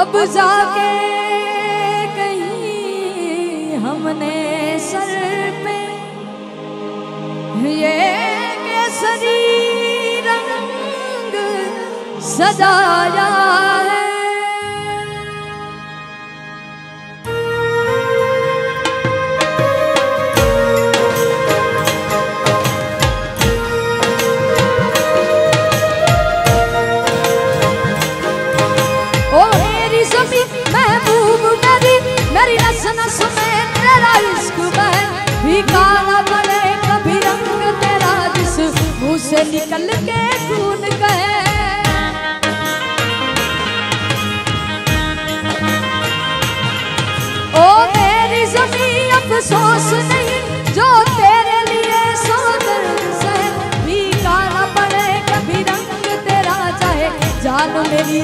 अब जाके कहीं हमने सर पे ये केसरी रंग सजाया काला बने कभी रंग तेरा जिस से निकल के खून गए। ओ मेरी जमी अफसोस नहीं, जो तेरे लिए भी काला बने कभी रंग तेरा चाहे, जान मेरी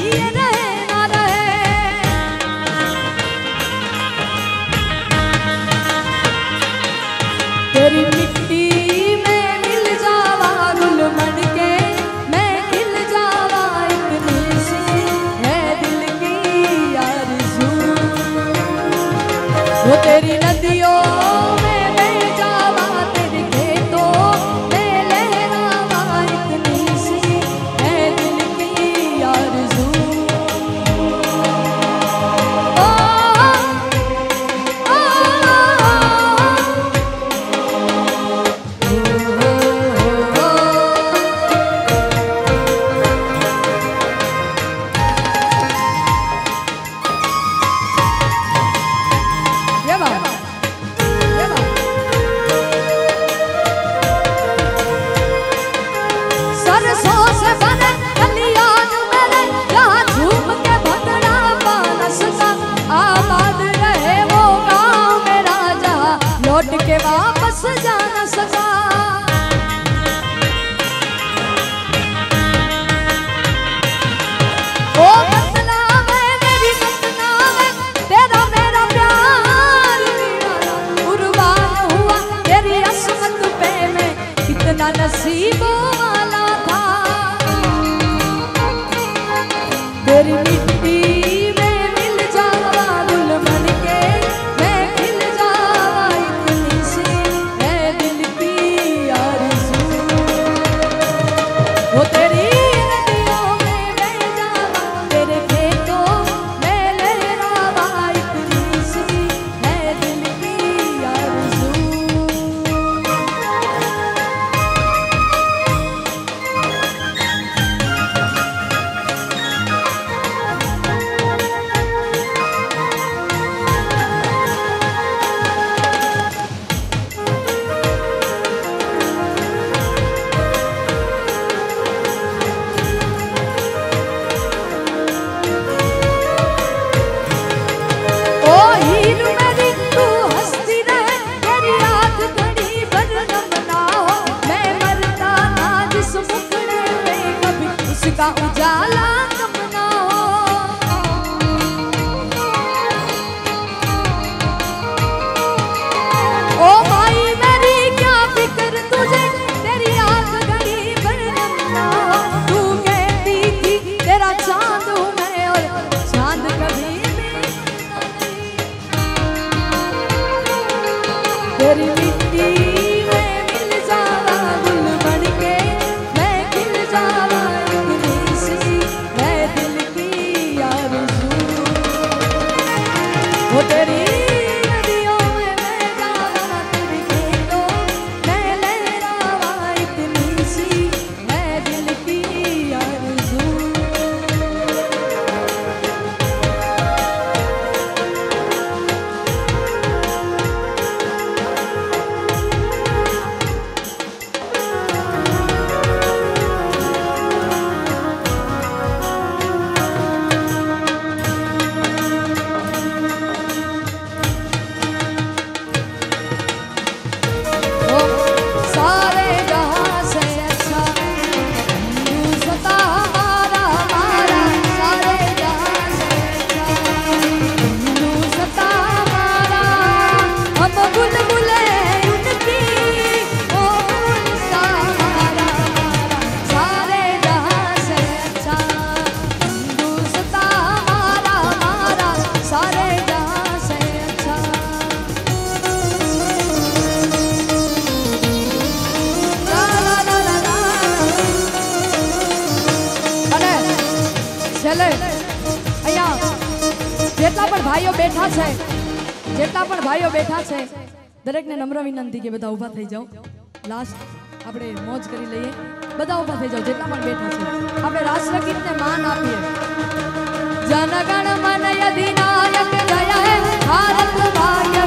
नसीबों वाला था। तेरी मिट्टी का उजाला कम हो। ओ भाई, मेरी क्या फ़िक्र? तुझे तेरी आँख तू कहती थी, तेरा चाँद हूँ मैं और चाँद कभी तेरी मिट्टी છેલ્લે અહીંયા જેટલા પણ ભાઈઓ બેઠા છે જેટલા પણ ભાઈઓ બેઠા છે દરેકને નમ્ર વિનંતી કે બધા ઊભા થઈ જાઓ લાસ્ટ આપણે મોજ કરી લઈએ બધા ઊભા થઈ જાઓ જેટલા પણ બેઠા છે આપણે રાષ્ટ્રગીતને માન આપીએ જનગણ મન અધિનાયક જય હે ભારત ભાગ્ય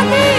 aquí.